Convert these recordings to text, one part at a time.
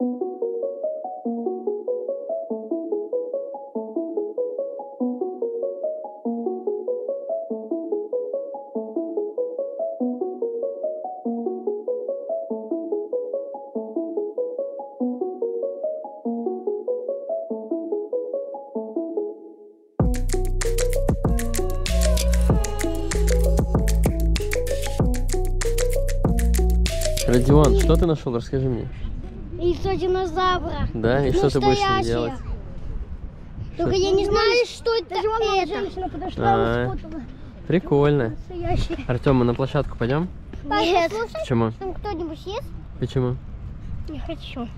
Родион, что ты нашел? Расскажи мне. Яйцо динозавра. Да, и что ты будешь с ним Настоящее. делать? Только я не знаю, что это. это. женщина подошла А. и. Прикольно. Артем, мы на площадку пойдем? Нет. Почему? Там кто-нибудь есть? Почему? Не хочу.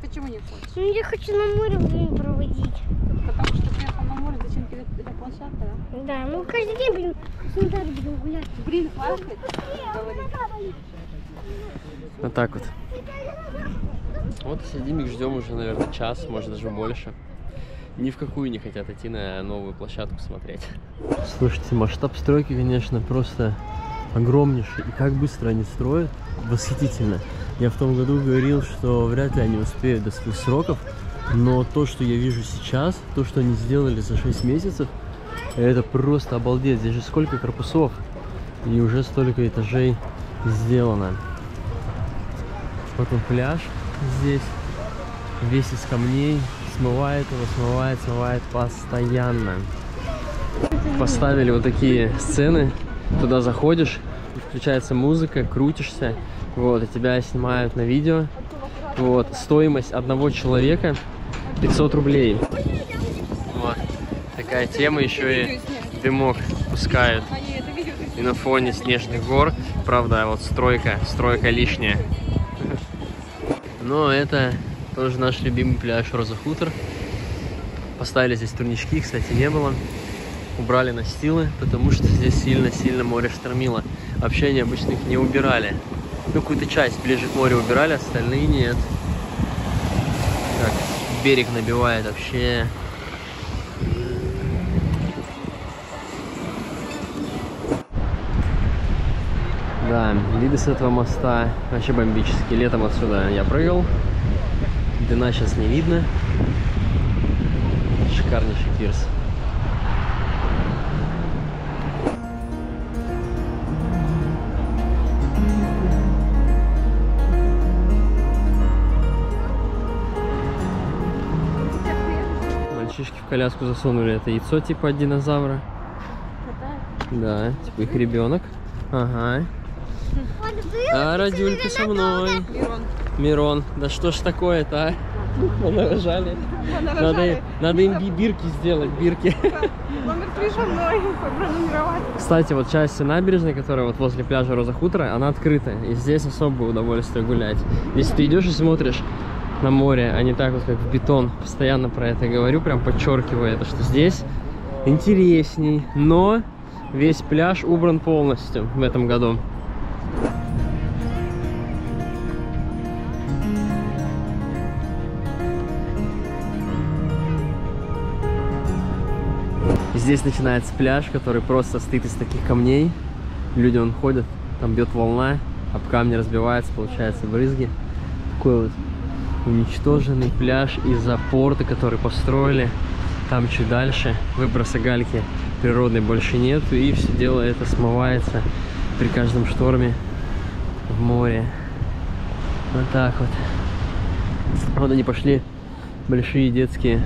Почему не хочешь? Ну, я хочу на море время проводить. Потому что приехал на море, зачем тебе эта площадка, да? Да, мы каждый день будем с Нитарой будем гулять. Блин, хватит. Вот так вот. Вот сидим и ждем уже, наверное, час, может даже больше. Ни в какую не хотят идти на новую площадку смотреть. Слушайте, масштаб стройки, конечно, просто огромнейший. И как быстро они строят, восхитительно. Я в том году говорил, что вряд ли они успеют до своих сроков, но то, что я вижу сейчас, то, что они сделали за 6 месяцев, это просто обалдеть. Здесь же сколько корпусов, и уже столько этажей сделано. Вот он пляж здесь, весь из камней, смывает его, смывает, смывает постоянно. Поставили вот такие сцены, туда заходишь, включается музыка, крутишься, вот, и тебя снимают на видео. Вот, стоимость одного человека 500 рублей. Вот, такая тема, еще и дымок пускают. И на фоне снежных гор, правда, вот стройка, стройка лишняя. Но это тоже наш любимый пляж Роза Хутор. Поставили здесь турнички, кстати, не было. Убрали настилы, потому что здесь сильно-сильно море штормило. Вообще они обычно их не убирали. Ну, какую-то часть ближе к морю убирали, остальные нет. Так, берег набивает вообще. Да, виды с этого моста вообще бомбические. Летом отсюда я прыгал. Дна сейчас не видно. Шикарнейший пирс. Мальчишки в коляску засунули это яйцо типа от динозавра. Да, типа их ребенок. Ага. А, Радюлька со мной. Мирон. Мирон, да что ж такое-то, а? Понарожали. Надо, им- надо им би- бирки сделать, бирки. Номер три со мной. Пронумеровать. Кстати, вот часть набережной, которая вот возле пляжа Роза Хутора, она открыта. И здесь особое удовольствие гулять. Если ты идешь и смотришь на море, а не так вот, как в бетон, постоянно про это говорю, прям подчеркиваю это, что здесь интересней. Но весь пляж убран полностью в этом году. Здесь начинается пляж, который просто состоит из таких камней. Люди он ходят, там бьет волна, об камни разбивается, получается брызги. Такой вот уничтоженный пляж из-за порта, который построили. Там чуть дальше выброса гальки природной больше нет, и все дело это смывается при каждом шторме в море. Вот так вот. Вот они пошли большие детские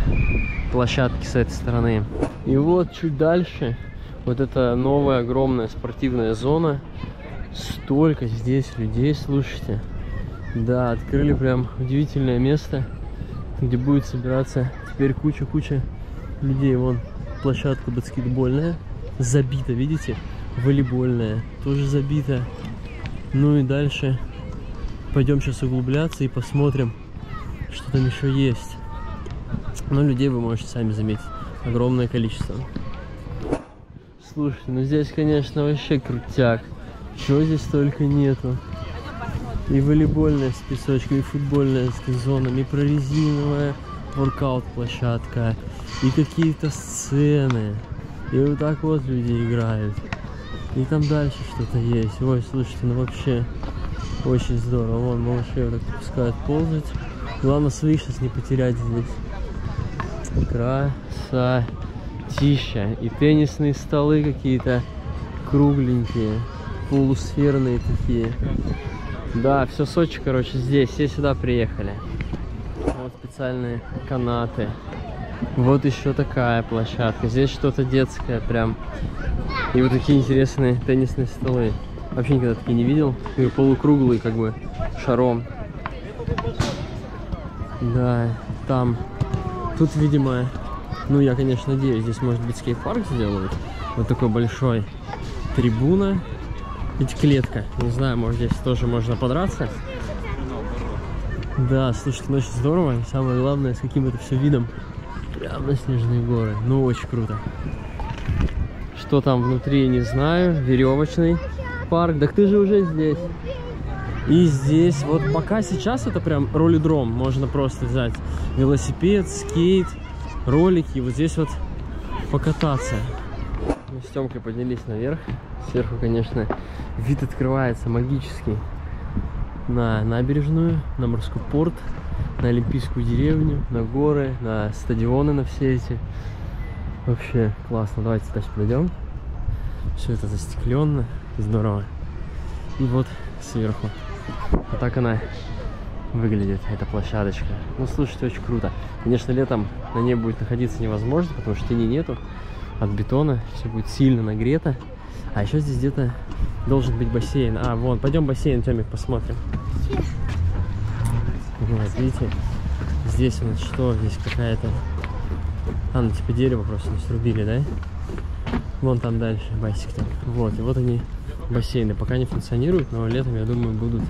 площадки с этой стороны. И вот чуть дальше, вот эта новая огромная спортивная зона. Столько здесь людей, слушайте. Да, открыли прям удивительное место, где будет собираться теперь куча-куча людей. Вон площадка баскетбольная, забита, видите? Волейбольная, тоже забита. Ну и дальше пойдем сейчас углубляться и посмотрим, что там еще есть. Но людей вы можете сами заметить. Огромное количество. Слушайте, ну здесь, конечно, вообще крутяк. Чего здесь только нету. И волейбольная с песочком, и футбольная с зонами, и прорезиновая воркаут-площадка, и какие-то сцены. И вот так вот люди играют. И там дальше что-то есть. Ой, слушайте, ну вообще очень здорово. Вон малышей вот так пускают ползать. Главное сейчас не потерять здесь. Красотища. И теннисные столы какие-то кругленькие, полусферные такие. Да, все Сочи, короче, здесь. Все сюда приехали. Вот специальные канаты. Вот еще такая площадка. Здесь что-то детское прям. И вот такие интересные теннисные столы. Вообще никогда такие не видел. И полукруглые, как бы, шаром. Да, там. Тут, видимо, ну, я, конечно, надеюсь, здесь, может быть, скейт-парк сделают. Вот такой большой. Трибуна. Ведь клетка. Не знаю, может, здесь тоже можно подраться. Да, слушайте, ну очень здорово. Самое главное, с каким это все видом. Прям на снежные горы. Ну, очень круто. Что там внутри, не знаю. Веревочный парк. Так ты же уже здесь. И здесь, вот пока сейчас это прям ролидром. Можно просто взять велосипед, скейт, ролики. Вот здесь вот покататься. Мы с Тёмкой поднялись наверх. Сверху, конечно, вид открывается магический. На набережную, на морской порт, на Олимпийскую деревню, на горы, на стадионы на все эти. Вообще классно. Давайте дальше подойдем. Все это застекленно, здорово. И вот сверху. Вот так она выглядит, эта площадочка. Ну, слушайте, очень круто. Конечно, летом на ней будет находиться невозможно, потому что тени нету от бетона. Все будет сильно нагрето. А еще здесь где-то должен быть бассейн. А, вон, пойдем бассейн, Тёмик, посмотрим. Вот, видите? Здесь нас что? Здесь какая-то... А, ну типа дерево просто не срубили, да? Вон там дальше басик там. Вот, и вот они, бассейны. Пока не функционируют, но летом, я думаю, будут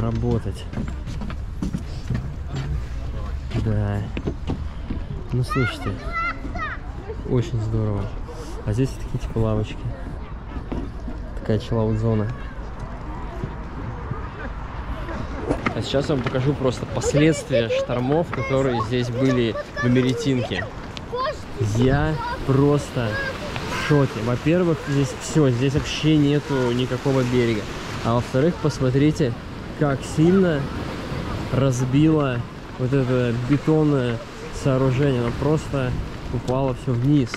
работать. Да. Ну, слушайте, очень здорово. А здесь такие типа лавочки. Такая чиллаут-зона. А сейчас я вам покажу просто последствия штормов, которые здесь были в Америтинке. Я просто в шоке. Во-первых, здесь все, здесь вообще нету никакого берега. А во-вторых, посмотрите, как сильно разбило вот это бетонное сооружение. Оно просто упало все вниз.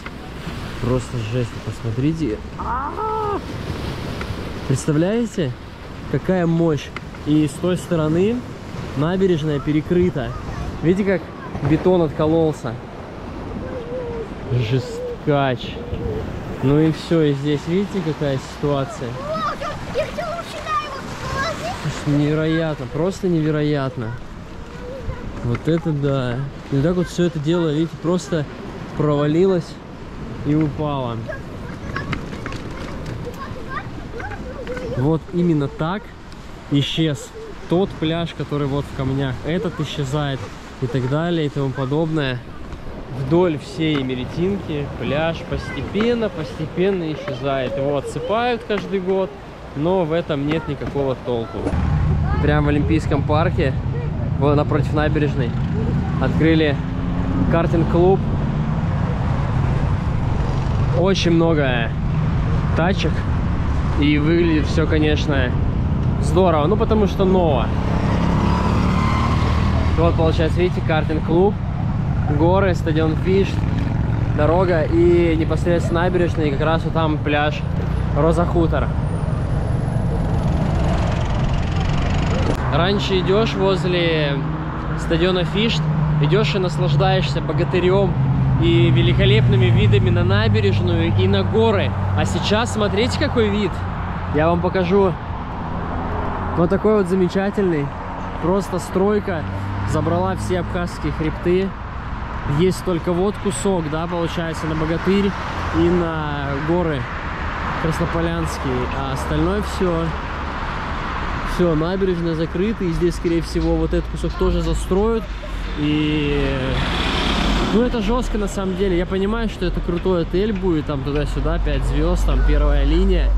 Просто жесть. Посмотрите. Представляете, какая мощь? И с той стороны набережная перекрыта. Видите, как бетон откололся? Жесткач. Ну и все, и здесь видите, какая ситуация? Невероятно, просто невероятно. Вот это да. И так вот все это дело, видите, просто провалилось и упало. Вот именно так исчез тот пляж, который вот в камнях. Этот исчезает и так далее и тому подобное. Вдоль всей Меретинки пляж постепенно, постепенно исчезает. Его отсыпают каждый год, но в этом нет никакого толку. Прямо в Олимпийском парке, вот напротив набережной, открыли картинг-клуб. Очень много тачек. И выглядит все, конечно, здорово. Ну, потому что ново. Вот, получается, видите, картинг-клуб, горы, стадион Фиш, дорога и непосредственно набережная, и как раз вот там пляж Роза Хутор. Раньше идешь возле стадиона Фишт, идешь и наслаждаешься богатырем и великолепными видами на набережную и на горы. А сейчас смотрите, какой вид. Я вам покажу. Вот такой вот замечательный. Просто стройка забрала все абхазские хребты. Есть только вот кусок, да, получается, на Богатырь и на горы Краснополянские. А остальное все все, набережная закрыта, и здесь, скорее всего, вот этот кусок тоже застроят. И, ну, это жестко, на самом деле. Я понимаю, что это крутой отель будет, там туда-сюда, 5 звезд, там первая линия.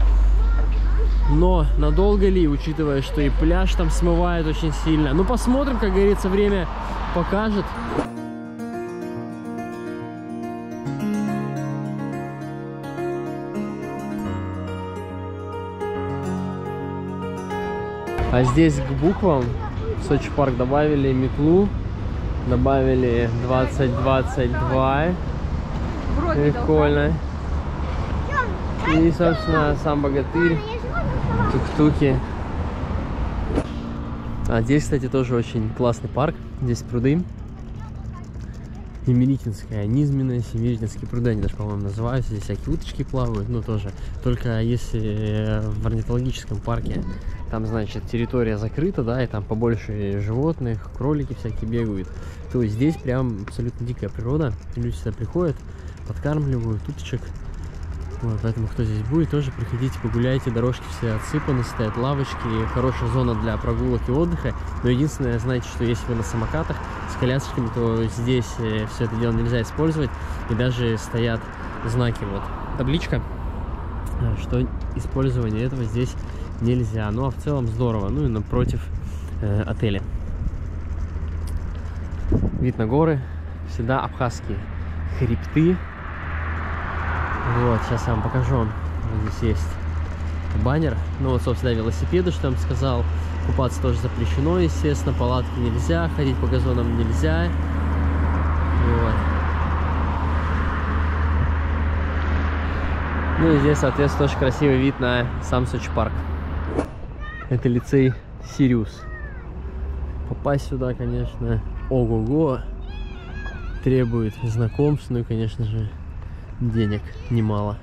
Но надолго ли, учитывая, что и пляж там смывает очень сильно. Ну, посмотрим, как говорится, время покажет. А здесь к буквам В Сочи парк добавили метлу, добавили 2022. Вроде Прикольно. И, собственно, сам богатырь, тук-туки. А здесь, кстати, тоже очень классный парк. Здесь пруды. Емеритинская, низменная, Семеритинские пруды, они даже, по-моему, называются. Здесь всякие уточки плавают, ну, тоже. Только если э, в орнитологическом парке, там, значит, территория закрыта, да, и там побольше животных, кролики всякие бегают, то здесь прям абсолютно дикая природа. Люди сюда приходят, подкармливают уточек. Вот, поэтому кто здесь будет, тоже приходите, погуляйте, дорожки все отсыпаны, стоят лавочки, хорошая зона для прогулок и отдыха. Но единственное, знаете, что если вы на самокатах с колясочками, то здесь все это дело нельзя использовать. И даже стоят знаки, вот, табличка, э, что использование этого здесь нельзя. Ну а в целом здорово. Ну и напротив э, отеля. Вид на горы, всегда абхазские хребты. Вот, сейчас я вам покажу. Вот здесь есть баннер. Ну вот, собственно, велосипеды, что я вам сказал. Купаться тоже запрещено, естественно. Палатки нельзя, ходить по газонам нельзя. Вот. Ну и здесь, соответственно, очень красивый вид на сам Сочи парк. Это лицей Сириус. Попасть сюда, конечно, ого-го, требует знакомств, ну и, конечно же, денег немало.